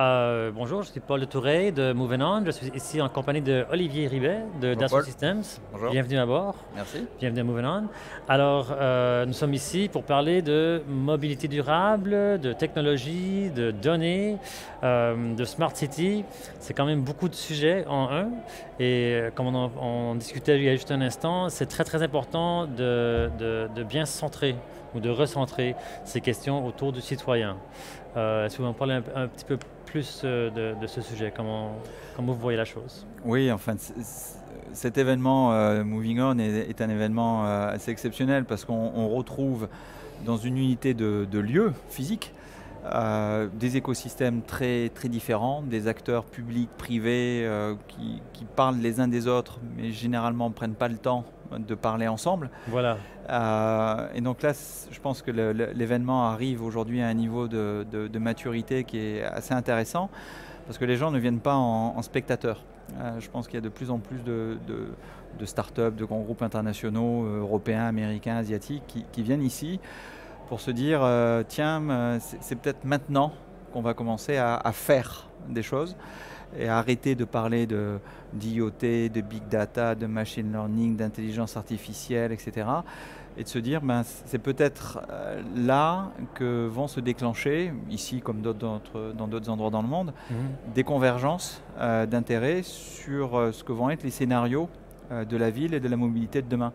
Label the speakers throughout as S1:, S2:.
S1: Euh, bonjour, je suis Paul de Touré de Moving On. Je suis ici en compagnie de Olivier Ribet de Dassault Systems.
S2: Bonjour.
S1: Bienvenue à bord.
S2: Merci.
S1: Bienvenue à Moving On. Alors, euh, nous sommes ici pour parler de mobilité durable, de technologie, de données, euh, de smart city. C'est quand même beaucoup de sujets en un. Et comme on, on discutait il y a juste un instant, c'est très très important de, de, de bien se centrer ou de recentrer ces questions autour du citoyen. Euh, Est-ce que vous en parlez un, petit peu plus euh, de, ce sujet? Comment, vous voyez la chose?
S2: Oui, enfin, cet événement euh, Moving On est, un événement assez exceptionnel parce qu'on retrouve dans une unité de, de lieu physique des écosystèmes très, différents, des acteurs publics, privés qui, qui, parlent les uns des autres, mais généralement ne prennent pas le temps de parler ensemble.
S1: Voilà.
S2: Euh, et donc là, je pense que l'événement arrive aujourd'hui à un niveau de, de, de, maturité qui est assez intéressant, parce que les gens ne viennent pas en, en spectateurs. Euh, je pense qu'il y a de plus en plus de, de start-up, de grands groupes internationaux, européens, américains, asiatiques, qui, qui viennent ici pour se dire, euh, tiens, c'est peut-être maintenant qu'on va commencer à, à faire des choses et arrêter de parler d'IoT, de, de, big data, de machine learning, d'intelligence artificielle, etc. Et de se dire, ben, c'est peut-être euh, là que vont se déclencher, ici comme dans d'autres endroits dans le monde, mmh. des convergences euh, d'intérêts sur euh, ce que vont être les scénarios euh, de la ville et de la mobilité de demain.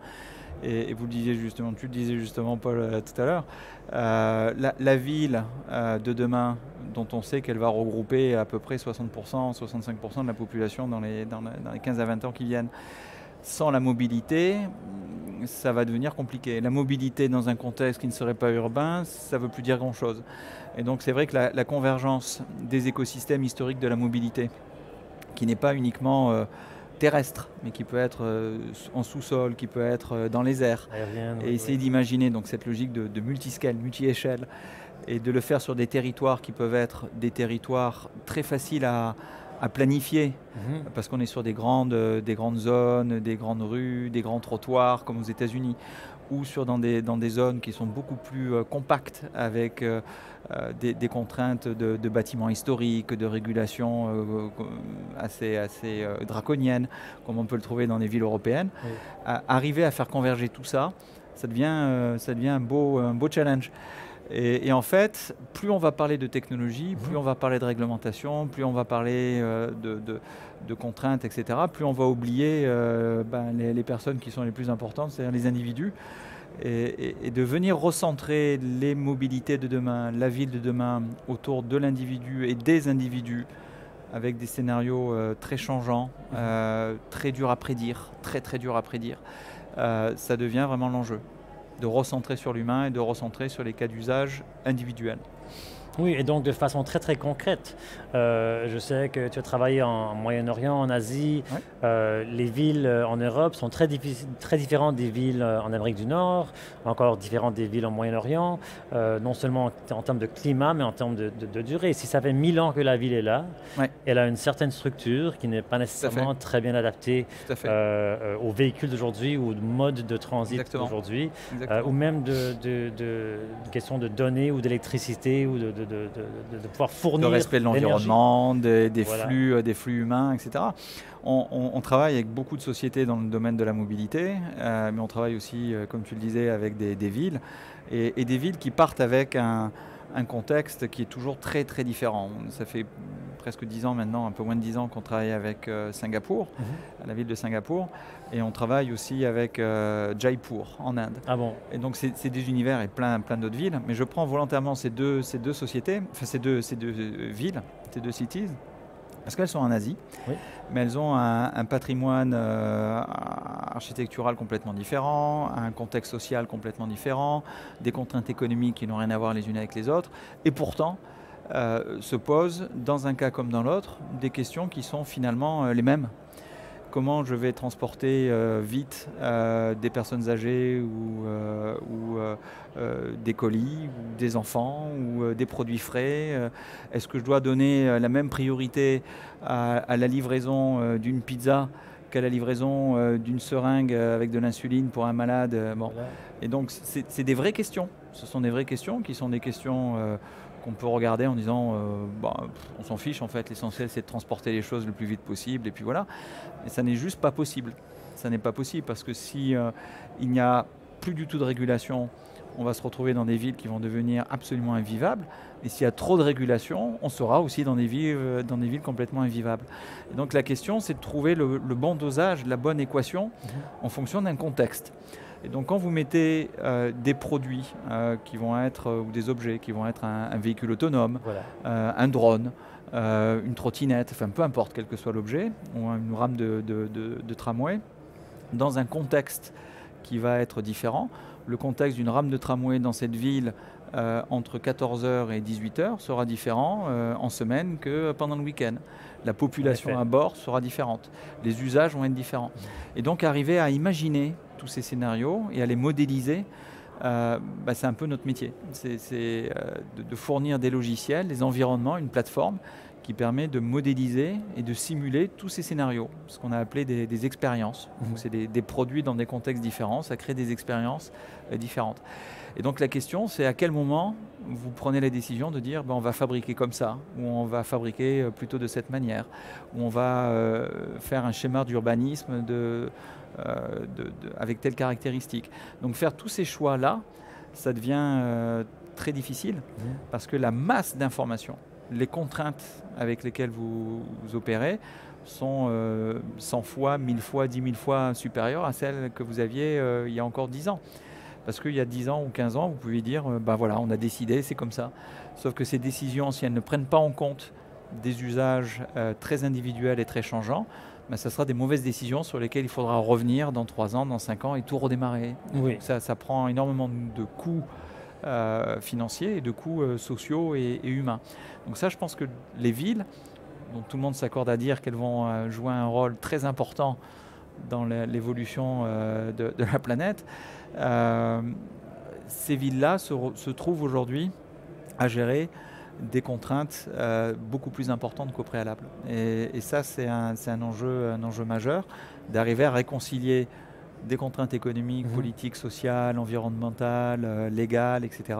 S2: Et, vous le disiez justement, tu le disais justement Paul euh, tout à l'heure, euh, la, ville euh, de demain, dont on sait qu'elle va regrouper à peu près 60%, 65% de la population dans les, dans, dans les 15 à 20 ans qui viennent, sans la mobilité, ça va devenir compliqué. La mobilité dans un contexte qui ne serait pas urbain, ça ne veut plus dire grand-chose. Et donc c'est vrai que la, convergence des écosystèmes historiques de la mobilité, qui n'est pas uniquement terrestre, mais qui peut être euh, en sous-sol, qui peut être euh, dans les airs. Et essayer d'imaginer donc cette logique de, de multiscale, multi-échelle, et de le faire sur des territoires qui peuvent être des territoires très faciles à, à planifier, mmh. parce qu'on est sur des grandes, euh, des grandes zones, des grandes rues, des grands trottoirs, comme aux États-Unis, ou sur dans des, dans des zones qui sont beaucoup plus euh, compactes, avec euh, des, des, contraintes de, de, bâtiments historiques, de régulation euh, assez, assez euh, draconiennes, comme on peut le trouver dans les villes européennes. Oui. À, arriver à faire converger tout ça, ça devient, euh, ça devient un, beau, un beau challenge. Et, et, en fait, plus on va parler de technologie, plus mmh. on va parler de réglementation, plus on va parler euh, de, de, de, contraintes, etc., plus on va oublier euh, ben, les, les, personnes qui sont les plus importantes, c'est-à-dire les individus. Et, et, de venir recentrer les mobilités de demain, la ville de demain, autour de l'individu et des individus, avec des scénarios euh, très changeants, euh, très durs à prédire, très très durs à prédire, ça devient vraiment l'enjeu de recentrer sur l'humain et de recentrer sur les cas d'usage individuels.
S1: Oui, et donc de façon très très concrète. Euh, je sais que tu as travaillé en Moyen-Orient, en Asie. Euh, les villes euh, en Europe sont très, très, différentes des villes en Amérique du Nord, encore différentes des villes en Moyen-Orient, euh, non seulement en, en, termes de climat, mais en termes de, de, de, durée. Si ça fait mille ans que la ville est là, elle a une certaine structure qui n'est pas nécessairement très bien adaptée aux véhicules d'aujourd'hui ou au mode de transit d'aujourd'hui, ou même de, de, de, questions de données ou d'électricité ou de de, de, de, pouvoir fournir.
S2: Le respect de l'environnement, des, des voilà. flux, euh, des flux humains, etc. On, on, on, travaille avec beaucoup de sociétés dans le domaine de la mobilité, euh, mais on travaille aussi, euh, comme tu le disais, avec des, des villes, et, et, des villes qui partent avec un, un contexte qui est toujours très très différent. Ça fait presque 10 ans maintenant, un peu moins de 10 ans qu'on travaille avec euh, Singapour, -hmm. la ville de Singapour, et on travaille aussi avec euh, Jaipur en Inde.
S1: Ah bon
S2: Et donc c'est des univers et plein, plein d'autres villes, mais je prends volontairement ces deux, ces deux sociétés, enfin ces deux, ces deux euh, villes, ces deux cities, parce qu'elles sont en Asie, oui. mais elles ont un, un patrimoine euh, architectural complètement différent, un contexte social complètement différent, des contraintes économiques qui n'ont rien à voir les unes avec les autres, et pourtant euh, se posent, dans un cas comme dans l'autre, des questions qui sont finalement euh, les mêmes comment je vais transporter euh, vite euh, des personnes âgées ou, euh, ou des colis ou des enfants ou des produits frais Est-ce que je dois donner la même priorité à, à la livraison d'une pizza qu'à la livraison d'une seringue avec de l'insuline pour un malade bon. Et donc c'est des vraies questions. Ce sont des vraies questions qui sont des questions qu'on peut regarder en disant bah, on s'en fiche en fait, l'essentiel c'est de transporter les choses le plus vite possible et puis voilà. Et ça n'est juste pas possible. Ça n'est pas possible parce que si il n'y a plus du tout de régulation, on va se retrouver dans des villes qui vont devenir absolument invivables. Et s'il y a trop de régulation, on sera aussi dans des villes, euh, dans des villes complètement invivables. Et donc la question, c'est de trouver le, bon dosage, la bonne équation mhm. en fonction d'un contexte. Et donc quand vous mettez euh, des produits euh, qui vont être, ou des objets qui vont être un, véhicule autonome, un drone, une trottinette, enfin peu importe quel que soit l'objet, ou une rame de, de tramway, dans un contexte qui va être différent, le contexte d'une rame de tramway dans cette ville euh, entre 14h et 18h sera différent euh, en semaine que pendant le week-end. La population à bord sera différente. Les usages vont être différents. Et donc arriver à imaginer tous ces scénarios et à les modéliser, euh, bah, c'est un peu notre métier. C'est de, fournir des logiciels, des environnements, une plateforme qui permet de modéliser et de simuler tous ces scénarios, ce qu'on a appelé des, expériences. Mmh. C'est des, produits dans des contextes différents, ça crée des expériences euh, différentes. Et donc la question, c'est à quel moment vous prenez la décision de dire ben, on va fabriquer comme ça, ou on va fabriquer euh, plutôt de cette manière, ou on va euh, faire un schéma d'urbanisme de, avec telle caractéristique. Donc faire tous ces choix-là, ça devient très difficile, mmh. parce que la masse d'informations, les contraintes avec lesquelles vous, opérez sont 100 euh, fois, 1000 fois, 10 000 fois supérieures à celles que vous aviez euh, il y a encore 10 ans. Parce qu'il y a 10 ans ou 15 ans, vous pouvez dire, ben voilà, on a décidé, c'est comme ça. Sauf que ces décisions, si elles ne prennent pas en compte des usages très individuels et très changeants, ben, ça sera des mauvaises décisions sur lesquelles il faudra revenir dans 3 ans, dans 5 ans et tout redémarrer. Oui. Ça, ça prend énormément de coûts euh, financiers et de coûts euh, sociaux et, humains. Donc ça, je pense que les villes, dont tout le monde s'accorde à dire qu'elles vont euh, jouer un rôle très important dans l'évolution de, la planète, ces villes-là se, trouvent aujourd'hui à gérer des contraintes beaucoup plus importantes qu'au préalable. Et, ça, c'est un, un, enjeu, un enjeu majeur d'arriver à réconcilier des contraintes économiques, mhm. politiques, sociales, environnementales, euh, légales, etc.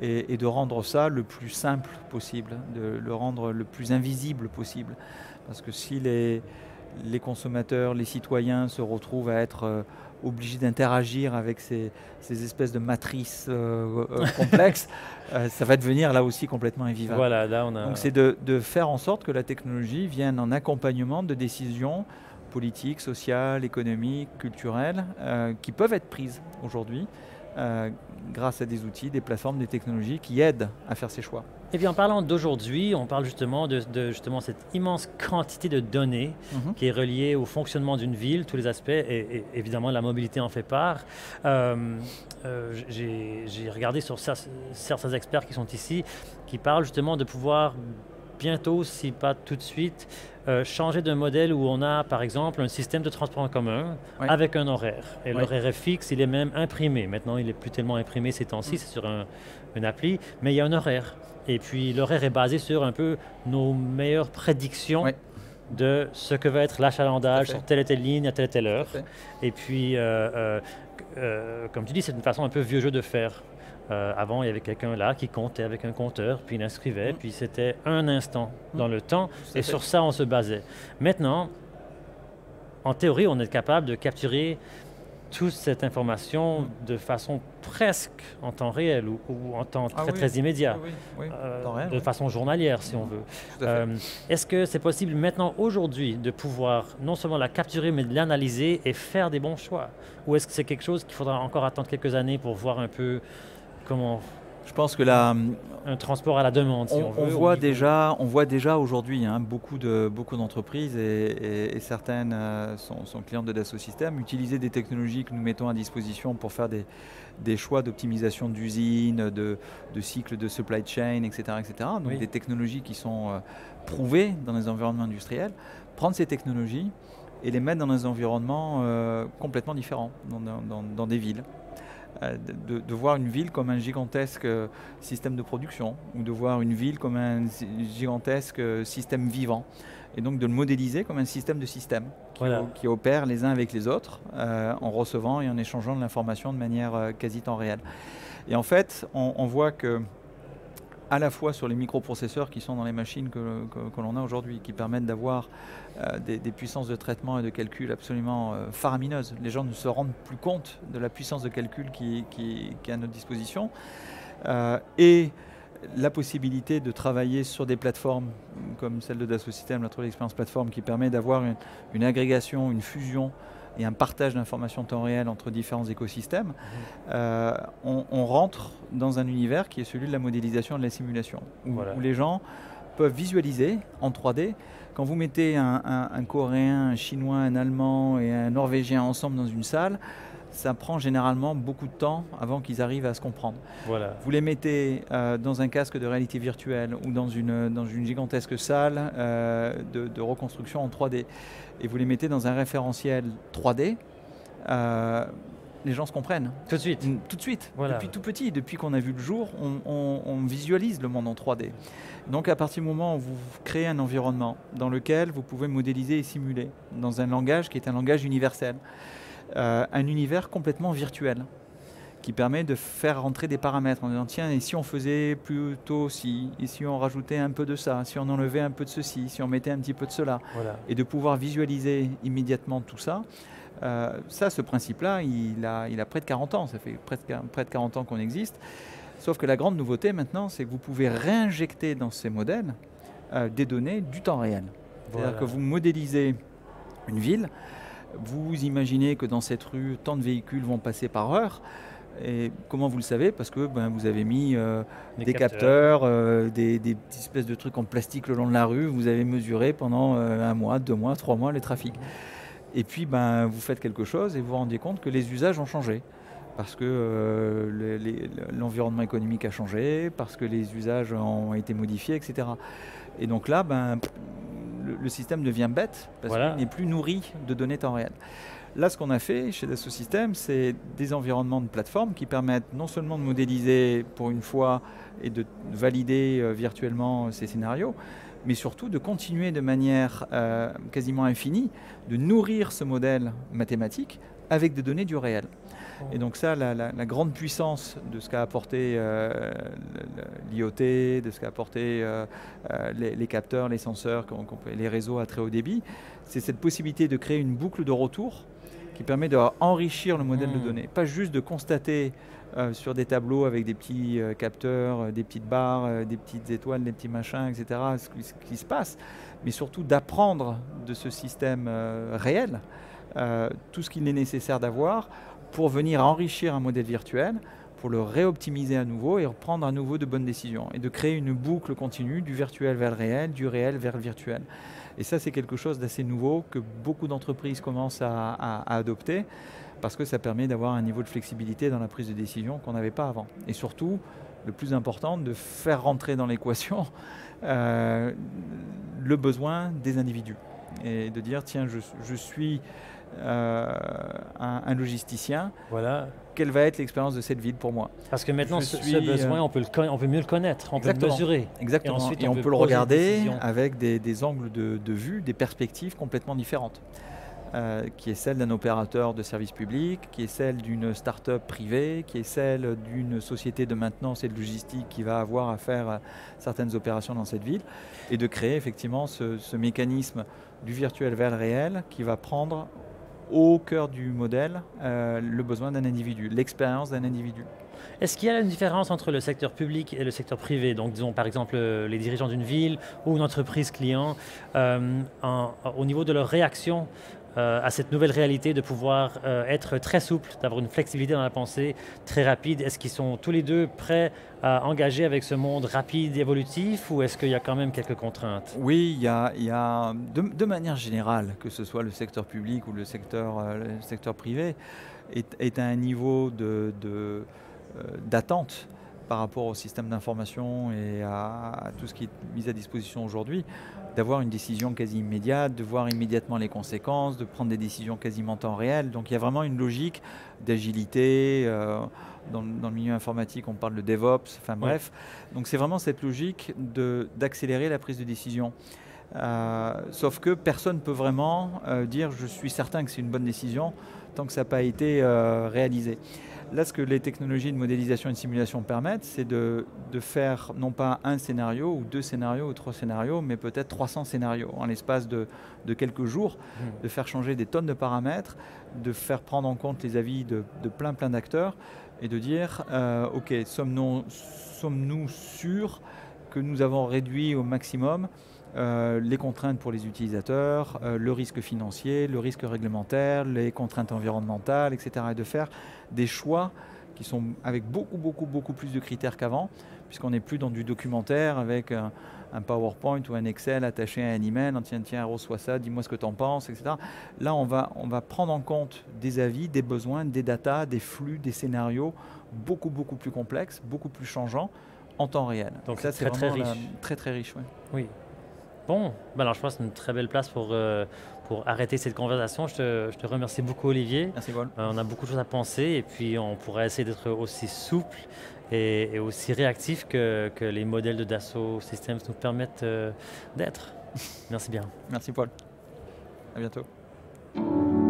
S2: Et, de rendre ça le plus simple possible, de le rendre le plus invisible possible. Parce que si les, les consommateurs, les citoyens se retrouvent à être euh, obligés d'interagir avec ces, ces, espèces de matrices euh, complexes, ça va devenir là aussi complètement invivable.
S1: Voilà, là on a...
S2: Donc c'est de, de, faire en sorte que la technologie vienne en accompagnement de décisions politiques, sociales, économiques, culturelles, euh, qui peuvent être prises aujourd'hui euh, grâce à des outils, des plateformes, des technologies qui aident à faire ces choix.
S1: Et puis en parlant d'aujourd'hui, on parle justement de, justement cette immense quantité de données mhm. qui est reliée au fonctionnement d'une ville, tous les aspects, et, évidemment la mobilité en fait part. Euh, j'ai regardé sur certains experts qui sont ici, qui parlent justement de pouvoir bientôt, si pas tout de suite, euh, changer d'un modèle où on a, par exemple, un système de transport en commun avec un horaire. Et l'horaire est fixe, il est même imprimé. Maintenant, il n'est plus tellement imprimé ces temps-ci, mm. c'est sur un, une appli, mais il y a un horaire. Et puis, l'horaire est basé sur un peu nos meilleures prédictions. de ce que va être l'achalandage sur telle et telle ligne à telle et telle heure. Et puis, euh, euh, comme tu dis, c'est une façon un peu vieux jeu de faire. Euh, avant, il y avait quelqu'un là qui comptait avec un compteur, puis il inscrivait, mm. puis c'était un instant dans mm. le temps, et sur ça, on se basait. Maintenant, en théorie, on est capable de capturer toute cette information de façon presque en temps réel ou, en temps ah très, très immédiat, euh, de façon journalière si on veut. Euh, est-ce que c'est possible maintenant, aujourd'hui, de pouvoir non seulement la capturer, mais de l'analyser et faire des bons choix? Ou est-ce que c'est quelque chose qu'il faudra encore attendre quelques années pour voir un peu comment
S2: je pense que là,
S1: un transport à la demande, si on,
S2: on, voit déjà, on voit déjà aujourd'hui hein, beaucoup de beaucoup d'entreprises et, certaines euh, sont, clientes de Dassault Systèmes utiliser des technologies que nous mettons à disposition pour faire des, des choix d'optimisation d'usines, de, de cycles de supply chain, etc., etc. Donc des technologies qui sont euh, prouvées dans les environnements industriels. Prendre ces technologies et les mettre dans des environnements euh, complètement différents, dans, dans des villes. Euh, de, voir une ville comme un gigantesque euh, système de production ou de voir une ville comme un gigantesque euh, système vivant. Et donc de le modéliser comme un système de systèmes qui, opèrent les uns avec les autres en recevant et en échangeant de l'information de manière quasi temps réelle. Et en fait, on, voit que à la fois sur les microprocesseurs qui sont dans les machines que, l'on a aujourd'hui, qui permettent d'avoir euh, des, puissances de traitement et de calcul absolument euh, faramineuses. Les gens ne se rendent plus compte de la puissance de calcul qui, est à notre disposition. Euh, et la possibilité de travailler sur des plateformes comme celle de Dassault Systèmes, la Trolley Experience Platform, qui permet d'avoir une, agrégation, une fusion et un partage d'informations en temps réel entre différents écosystèmes, mmh. on, rentre dans un univers qui est celui de la modélisation et de la simulation, où les gens peuvent visualiser en 3D quand vous mettez un, Coréen, un Chinois, un Allemand et un Norvégien ensemble dans une salle, ça prend généralement beaucoup de temps avant qu'ils arrivent à se comprendre. Voilà. Vous les mettez euh, dans un casque de réalité virtuelle ou dans une, dans une gigantesque salle euh, de, reconstruction en 3D et vous les mettez dans un référentiel 3D. Euh, les gens se comprennent.
S1: Tout de suite.
S2: Tout de suite. Depuis tout petit, depuis qu'on a vu le jour, on, visualise le monde en 3D. Donc à partir du moment où vous créez un environnement dans lequel vous pouvez modéliser et simuler, dans un langage qui est un langage universel, euh, un univers complètement virtuel, qui permet de faire rentrer des paramètres en disant tiens, et si on faisait plutôt ci, et si on rajoutait un peu de ça, si on enlevait un peu de ceci, si on mettait un petit peu de cela, et de pouvoir visualiser immédiatement tout ça. Euh, ça, ce principe-là, il a, il a près de 40 ans, ça fait près de 40 ans qu'on existe. Sauf que la grande nouveauté maintenant, c'est que vous pouvez réinjecter dans ces modèles euh, des données du temps réel. C'est-à-dire que vous modélisez une ville, vous imaginez que dans cette rue, tant de véhicules vont passer par heure. Et comment vous le savez? Parce que ben, vous avez mis euh, des, capteurs, des, des, espèces de trucs en plastique le long de la rue, vous avez mesuré pendant un mois, deux mois, trois mois les trafics. Et puis, ben, vous faites quelque chose et vous vous rendez compte que les usages ont changé. Parce que euh, l'environnement économique a changé, parce que les usages ont été modifiés, etc. Et donc là, ben, le, système devient bête, parce qu'il n'est plus nourri de données temps réel. Là, ce qu'on a fait chez Dassault Systèmes, c'est des environnements de plateforme qui permettent non seulement de modéliser pour une fois et de valider euh, virtuellement ces scénarios, mais surtout de continuer de manière euh, quasiment infinie de nourrir ce modèle mathématique avec des données du réel. Et donc ça, la, grande puissance de ce qu'a apporté euh, l'IoT, de ce qu'a apporté euh, les, capteurs, les senseurs, les réseaux à très haut débit, c'est cette possibilité de créer une boucle de retour qui permet d'enrichir le modèle de hmm. données. Pas juste de constater euh, sur des tableaux avec des petits euh, capteurs, euh, des petites barres, des petites étoiles, des petits machins, etc., ce qui, se passe, mais surtout d'apprendre de ce système réel tout ce qu'il est nécessaire d'avoir pour venir enrichir un modèle virtuel, pour le réoptimiser à nouveau et reprendre à nouveau de bonnes décisions, et de créer une boucle continue du virtuel vers le réel, du réel vers le virtuel. Et ça, c'est quelque chose d'assez nouveau que beaucoup d'entreprises commencent à, adopter parce que ça permet d'avoir un niveau de flexibilité dans la prise de décision qu'on n'avait pas avant. Et surtout, le plus important, de faire rentrer dans l'équation euh, le besoin des individus. Et de dire, tiens, je, suis euh, un, logisticien. Voilà. Quelle va être l'expérience de cette ville pour moi
S1: Parce que maintenant, ce, besoin, euh, on peut, le, on peut mieux le connaître, on peut le mesurer.
S2: Exactement. Et, ensuite, on, peut, le regarder avec des, angles de, de, vue, des perspectives complètement différentes. Euh, qui est celle d'un opérateur de service public, qui est celle d'une start-up privée, qui est celle d'une société de maintenance et de logistique qui va avoir à faire certaines opérations dans cette ville, et de créer effectivement ce, ce mécanisme du virtuel vers le réel qui va prendre au cœur du modèle euh, le besoin d'un individu, l'expérience d'un individu.
S1: Est-ce qu'il y a une différence entre le secteur public et le secteur privé Donc, disons par exemple euh, les dirigeants d'une ville ou une entreprise client, euh, au niveau de leur réaction euh, à cette nouvelle réalité de pouvoir euh, être très souple, d'avoir une flexibilité dans la pensée très rapide. Est-ce qu'ils sont tous les deux prêts à engager avec ce monde rapide et évolutif ou est-ce qu'il y a quand même quelques contraintes?
S2: Oui, il y a, il y a de, manière générale, que ce soit le secteur public ou le secteur, euh, le secteur privé, est, à un niveau de, d'attente par rapport au système d'information et à, tout ce qui est mis à disposition aujourd'hui, d'avoir une décision quasi immédiate, de voir immédiatement les conséquences, de prendre des décisions quasiment en temps réel. Donc il y a vraiment une logique d'agilité. Euh, dans, le milieu informatique, on parle de DevOps, enfin bref. Donc c'est vraiment cette logique d'accélérer la prise de décision. sauf que personne ne peut vraiment dire je suis certain que c'est une bonne décision tant que ça n'a pas été réalisé. Là, ce que les technologies de modélisation et de simulation permettent, c'est de, faire non pas un scénario ou deux scénarios ou trois scénarios, mais peut-être 300 scénarios en l'espace de, quelques jours, mmh. de faire changer des tonnes de paramètres, de faire prendre en compte les avis de, plein plein d'acteurs et de dire, euh, ok, sommes-nous sommes sûrs que nous avons réduit au maximum euh, les contraintes pour les utilisateurs, euh, le risque financier, le risque réglementaire, les contraintes environnementales, etc. Et de faire des choix qui sont avec beaucoup, beaucoup, beaucoup plus de critères qu'avant, puisqu'on n'est plus dans du documentaire avec un, PowerPoint ou un Excel attaché à un email, tiens, tiens, reçois ça, dis-moi ce que tu en penses, etc. Là, on va, on va prendre en compte des avis, des besoins, des datas, des flux, des scénarios beaucoup, beaucoup plus complexes, beaucoup plus changeants en temps réel.
S1: Donc ça, c'est très, très riche.
S2: très, très riche,
S1: Oui. Bon, ben alors je pense que c'est une très belle place pour, euh, pour arrêter cette conversation. Je te, je te remercie beaucoup, Olivier.
S2: Merci, Paul.
S1: Euh, on a beaucoup de choses à penser et puis on pourrait essayer d'être aussi souple et, aussi réactif que, que, les modèles de Dassault Systems nous permettent euh, d'être. Merci bien.
S2: Merci, Paul. À bientôt.